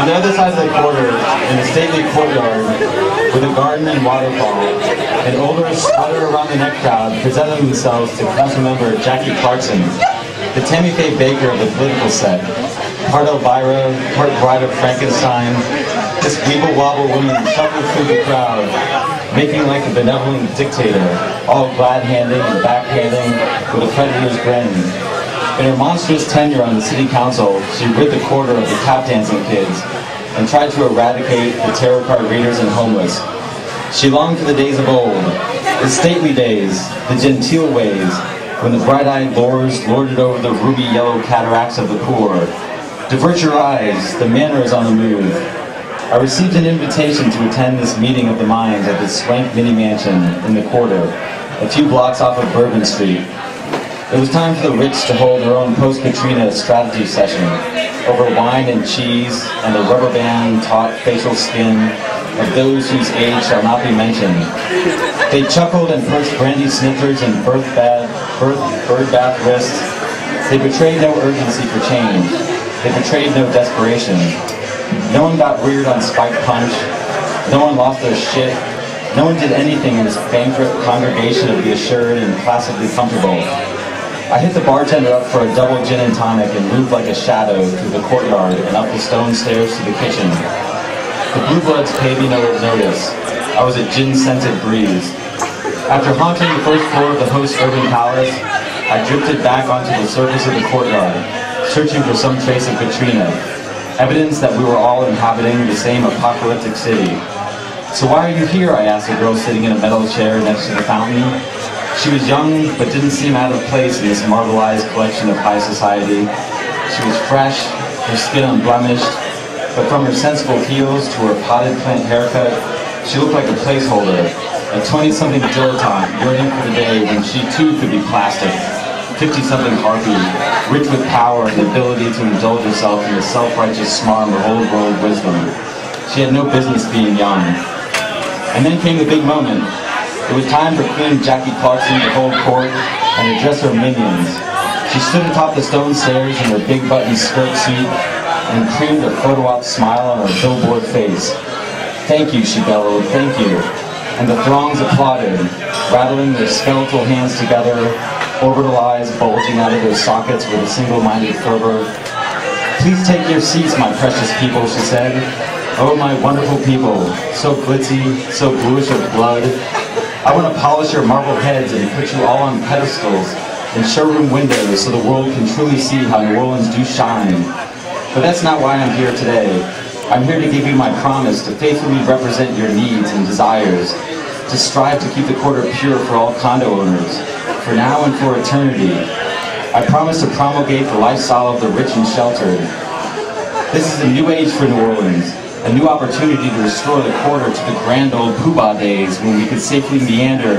On the other side of the quarter, in a stately courtyard, with a garden and waterfall, an older sputter around the neck crowd presented themselves to council member Jackie Clarkson, the Tammy Faye Bakker of the political set, part Elvira, part bride of Frankenstein, this weeble wobble woman shuffled through the crowd, making like a benevolent dictator, all glad-handing and backhanding with a predator's grin. In her monstrous tenure on the city council, she rid the quarter of the tap dancing kids and tried to eradicate the tarot card readers and homeless. She longed for the days of old, the stately days, the genteel ways, when the bright-eyed lords lorded over the ruby-yellow cataracts of the poor. Divert your eyes, the manor is on the move. I received an invitation to attend this meeting of the minds at the Swank Mini Mansion in the quarter, a few blocks off of Bourbon Street. It was time for the rich to hold their own post-Katrina strategy session over wine and cheese and the rubber band taut facial skin of those whose age shall not be mentioned. They chuckled and pursed brandy sniffers and birth bath, birth, bird bath wrists. They betrayed no urgency for change. They betrayed no desperation. No one got weird on Spike Punch. No one lost their shit. No one did anything in this bankrupt congregation of the assured and placidly comfortable. I hit the bartender up for a double gin and tonic and moved like a shadow through the courtyard and up the stone stairs to the kitchen. The Blue Bloods paid me no notice. I was a gin-scented breeze. After haunting the first floor of the host urban palace, I drifted back onto the surface of the courtyard, searching for some trace of Katrina, evidence that we were all inhabiting the same apocalyptic city. So why are you here? I asked a girl sitting in a metal chair next to the fountain. She was young, but didn't seem out of place in this marbleized collection of high society. She was fresh, her skin unblemished, but from her sensible heels to her potted plant haircut, she looked like a placeholder, a 20-something dilettante yearning for the day when she too could be plastic, 50-something harpy, rich with power and the ability to indulge herself in the self-righteous smarm of old world wisdom. She had no business being young. And then came the big moment. It was time for Queen Jackie Clarkson to hold court and address her minions. She stood atop the stone stairs in her big button skirt suit and creamed a photo op smile on her billboard face. Thank you, she bellowed, thank you. And the throngs applauded, rattling their skeletal hands together, orbital eyes bulging out of their sockets with a single-minded fervor. Please take your seats, my precious people, she said. Oh, my wonderful people, so glitzy, so bluish of blood, I want to polish your marble heads and put you all on pedestals and showroom windows so the world can truly see how New Orleans do shine. But that's not why I'm here today. I'm here to give you my promise to faithfully represent your needs and desires, to strive to keep the quarter pure for all condo owners, for now and for eternity. I promise to promulgate the lifestyle of the rich and sheltered. This is a new age for New Orleans, a new opportunity to restore the quarter to the grand old poobah days when we could safely meander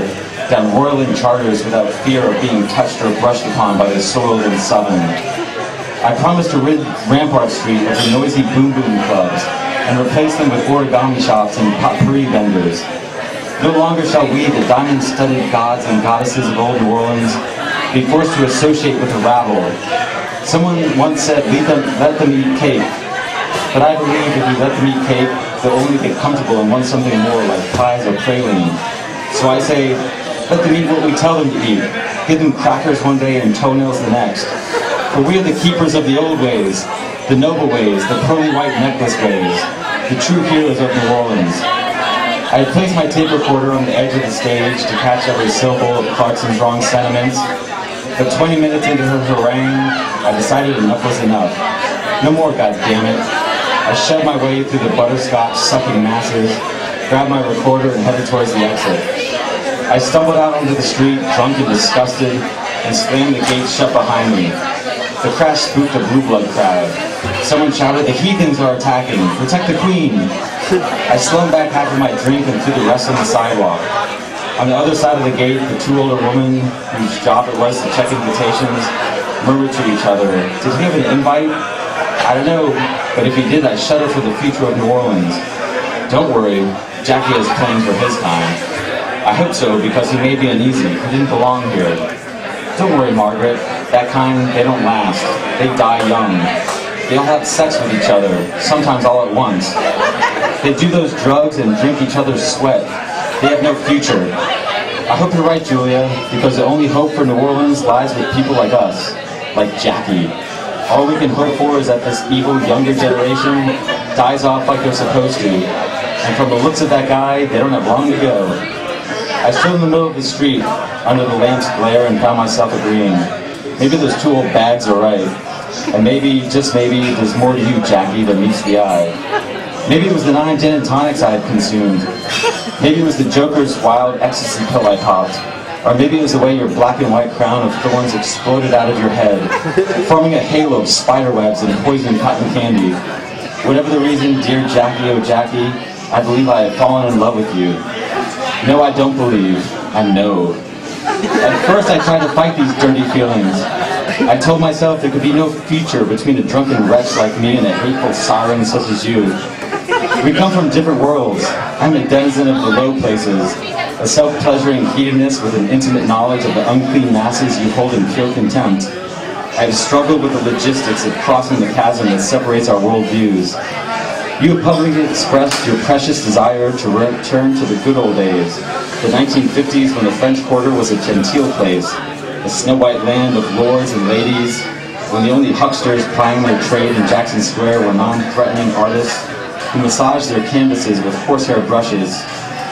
down roiling Chartres without fear of being touched or brushed upon by the soiled and southern. I promise to rid Rampart Street of the noisy boom boom clubs and replace them with origami shops and potpourri vendors. No longer shall we, the diamond-studded gods and goddesses of old New Orleans, be forced to associate with the rabble. Someone once said, let them, let them eat cake, but I believe if you let them eat cake, they'll only get comfortable and want something more like pies or praline. So I say, let them eat what we tell them to eat. Give them crackers one day and toenails the next. For we are the keepers of the old ways, the noble ways, the pearly white necklace ways, the true heroes of New Orleans. I had placed my tape recorder on the edge of the stage to catch every syllable of Clarkson's wrong sentiments, but 20 minutes into her harangue, I decided enough was enough. No more, goddammit. I shoved my way through the butterscotch sucking masses, grabbed my recorder and headed towards the exit. I stumbled out onto the street, drunk and disgusted, and slammed the gate shut behind me. The crash spooked a blue blood crowd. Someone shouted, the heathens are attacking, protect the queen. I slung back half of my drink and threw the rest on the sidewalk. On the other side of the gate, the two older women, whose job it was to check invitations, murmured to each other, did he have an invite? I don't know, but if he did, I shudder for the future of New Orleans. Don't worry, Jackie has plans for his time. I hope so, because he may be uneasy. He didn't belong here. Don't worry, Margaret. That kind, they don't last. They die young. They all have sex with each other, sometimes all at once. They do those drugs and drink each other's sweat. They have no future. I hope you're right, Julia, because the only hope for New Orleans lies with people like us, like Jackie. All we can hope for is that this evil younger generation dies off like they're supposed to. And from the looks of that guy, they don't have long to go. I stood in the middle of the street, under the lamp's glare, and found myself agreeing. Maybe those two old bags are right. And maybe, just maybe, there's more to you, Jackie, than meets the eye. Maybe it was the nine gin and tonics I had consumed. Maybe it was the Joker's wild ecstasy pill I popped. Or maybe it was the way your black and white crown of thorns exploded out of your head, forming a halo of spider webs and poison cotton candy. Whatever the reason, dear Jackie, oh Jackie, I believe I have fallen in love with you. No, I don't believe. I know. At first I tried to fight these dirty feelings. I told myself there could be no future between a drunken wretch like me and a hateful siren such as you. We come from different worlds. I'm a denizen of the low places, a self-pleasuring hedonist with an intimate knowledge of the unclean masses you hold in pure contempt. I have struggled with the logistics of crossing the chasm that separates our worldviews. You have publicly expressed your precious desire to return to the good old days, the 1950s when the French Quarter was a genteel place, a snow-white land of lords and ladies, when the only hucksters plying their trade in Jackson Square were non-threatening artists who massaged their canvases with horsehair brushes,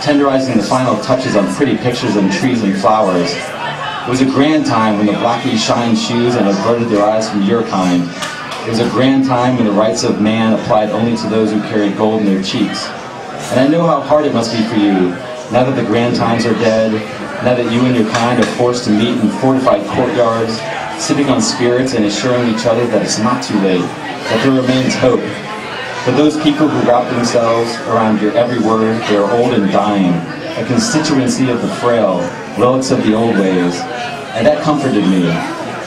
tenderizing the final touches on pretty pictures and trees and flowers. It was a grand time when the blackies shined shoes and averted their eyes from your kind. It was a grand time when the rights of man applied only to those who carried gold in their cheeks. And I know how hard it must be for you, now that the grand times are dead, now that you and your kind are forced to meet in fortified courtyards, sipping on spirits and assuring each other that it's not too late, that there remains hope. For those people who wrap themselves around your every word, they are old and dying, a constituency of the frail, relics of the old ways, and that comforted me.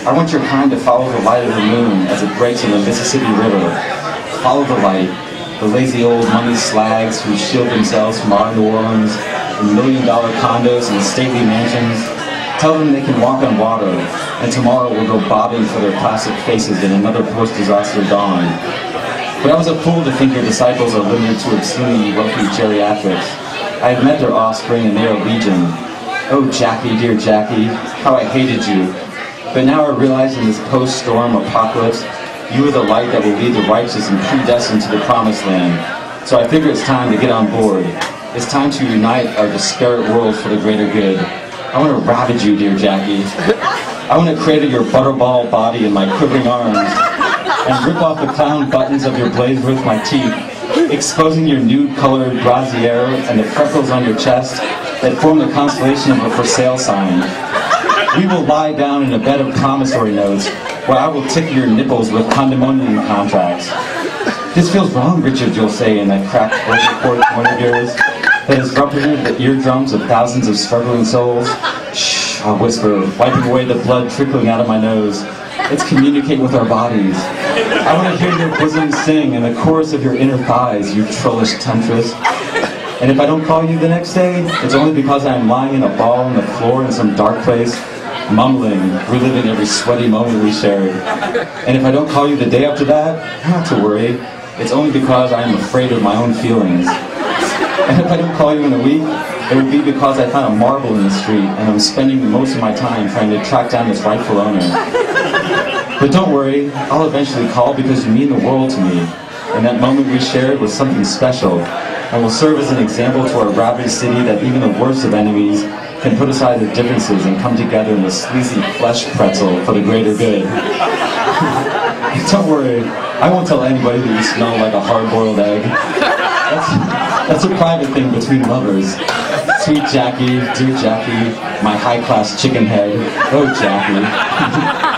I want your kind to follow the light of the moon as it breaks in the Mississippi River. Follow the light, the lazy old money slags who shield themselves from our New Orleans in million dollar condos and stately mansions. Tell them they can walk on water, and tomorrow we'll go bobbing for their plastic faces in another post-disaster dawn. But I was a fool to think your disciples are limited to obscenely wealthy geriatrics. I have met their offspring and they are legion. Oh, Jackie, dear Jackie, how I hated you. But now I realize in this post-storm apocalypse, you are the light that will lead the righteous and predestined to the promised land. So I figure it's time to get on board. It's time to unite our disparate worlds for the greater good. I want to ravage you, dear Jackie. I want to cradle your butterball body in my quivering arms and rip off the clown buttons of your blazer with my teeth, exposing your nude-colored brassiere and the freckles on your chest that form the constellation of a for sale sign. We will lie down in a bed of promissory notes where I will tick your nipples with condominium contracts. This feels wrong, Richard, you'll say in that cracked vocal cord one of yours that has ruptured the eardrums of thousands of struggling souls? Shh, I'll whisper, wiping away the blood trickling out of my nose. Let's communicate with our bodies. I want to hear your bosom sing and the chorus of your inner thighs, you trollish temptress. And if I don't call you the next day, it's only because I am lying in a ball on the floor in some dark place, mumbling, reliving every sweaty moment we shared. And if I don't call you the day after that, not to worry. It's only because I am afraid of my own feelings. And if I don't call you in a week, it would be because I found a marble in the street and I'm spending most of my time trying to track down its rightful owner. But don't worry, I'll eventually call because you mean the world to me. And that moment we shared was something special and will serve as an example to our ravaged city that even the worst of enemies can put aside their differences and come together in a sleazy flesh pretzel for the greater good. don't worry, I won't tell anybody that you smell like a hard-boiled egg. That's, that's a private thing between lovers. Sweet Jackie, dear Jackie, my high-class chicken head. Oh, Jackie.